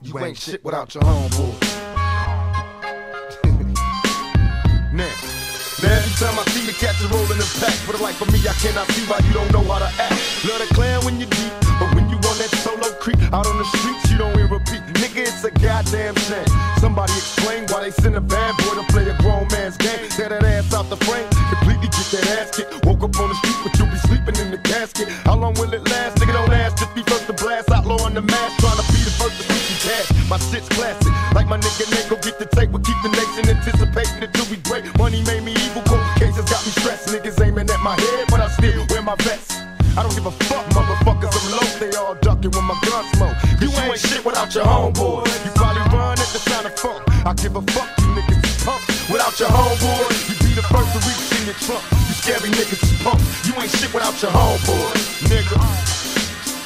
You ain't shit without your homeboy. now, now every time I see the cats are rolling the pack, for the life of me, I cannot see why you don't know how to act. Love the clan when you're deep, but when you on that solo creep out on the streets, you don't hear repeat. Nigga, it's a goddamn shame. Somebody explain why they send a bad boy to play a grown man's game. Tear that ass out the frame, completely get that ass kicked. Woke up on the street, but you'll be sleeping in the casket. How long will it last? Nigga, don't ask. Just be first to blast. Outlaw on the mask, trying to be the first to see some cash. My shit's classic. Like my nigga Nate, go get the tape. We'll keep the nation anticipating it till we break. Money made me evil. Cold cases got me stressed. Niggas aiming at my head, but I still wear my vest. I don't give a fuck, motherfuckers. I'm low. They all ducking when my gun smoke. You ain't shit without your homeboy. You probably run at the sound of funk. I give a fuck, you niggas punk. Without your homeboy, you be the first to reach in your trunk. You scary niggas punk. You ain't shit without your homeboy, nigga.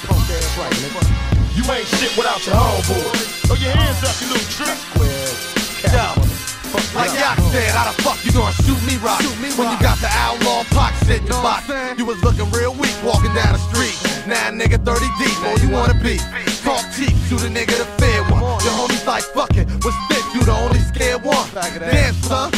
Punk ass right, nigga. You ain't shit without your homeboy. Throw your hands up, you little trick. Yo, like Yak said, how the fuck you gonna shoot me rock? when you got the outlaw pox in your box. You was looking real weak walking down the street. Now nigga 30 deep, all you wanna be. Talk cheap, shoot a nigga the fair one. Your homies like fucking, with stick, you the only scared one. Damn son,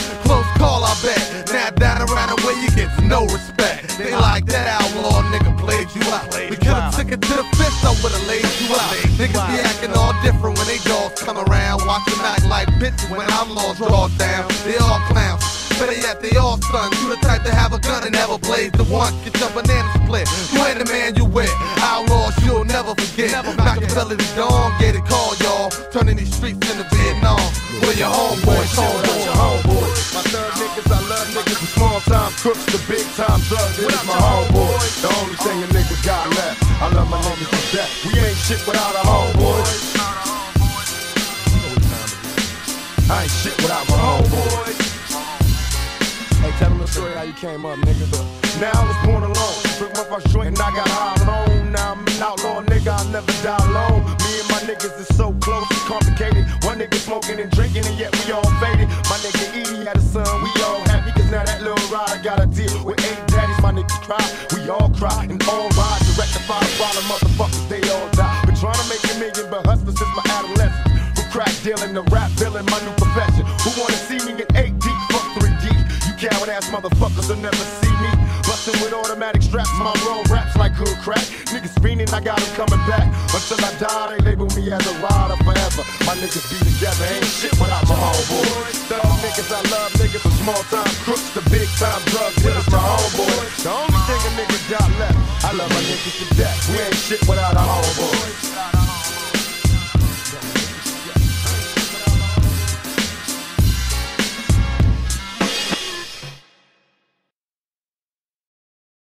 down around the way you get no respect. They like that outlaw nigga played you out. We could've took it to the fifth, I would've laid you out. Niggas be acting all different when they dogs come around. Watch them act like bitches when outlaws draw down. They all clowns. Better yet, they all sons. You the type to have a gun and never blaze the one. Get your banana split. You ain't the man you with. Outlaws you'll never forget. Machiavelli the don, get it called, y'all. Turning these streets into Vietnam. Where your homeboys, Homeboy, homeboys. homeboy. My thug niggas, I niggas from small time crooks to big time drugs. It is my homeboy. The only thing a nigga got left. I love my niggas to death. We ain't shit without a homeboy. I ain't shit without my homeboy. Hey, tell them the story how you came up, nigga. Now I was born alone. Took my first joint and I got high alone. Now I'm an outlaw nigga, I'll never die alone. Me and my niggas is so close, it's complicated. One nigga smoking and drinking and yet ride gotta deal with eight daddies. My niggas cry, we all cry. And all ride direct to rectify the problem. Motherfuckers, they all die. Been trying to make a million, but hustling since my adolescence. From crack dealing the rap billing, my new profession. Who wanna see me in 8 deep, fuck 3 deep? You coward ass motherfuckers will never see me. Bustin' with automatic straps, my roll raps like good crack. Niggas fiending, I got 'em coming back. Until I die, they label me as a rider forever. My niggas be together, ain't shit without my homeboys. Thug niggas, I love niggas from small time crooks to time drug dealers, my homeboys. The only thing a nigga got left, I love my niggas to death. We ain't shit without a homeboys.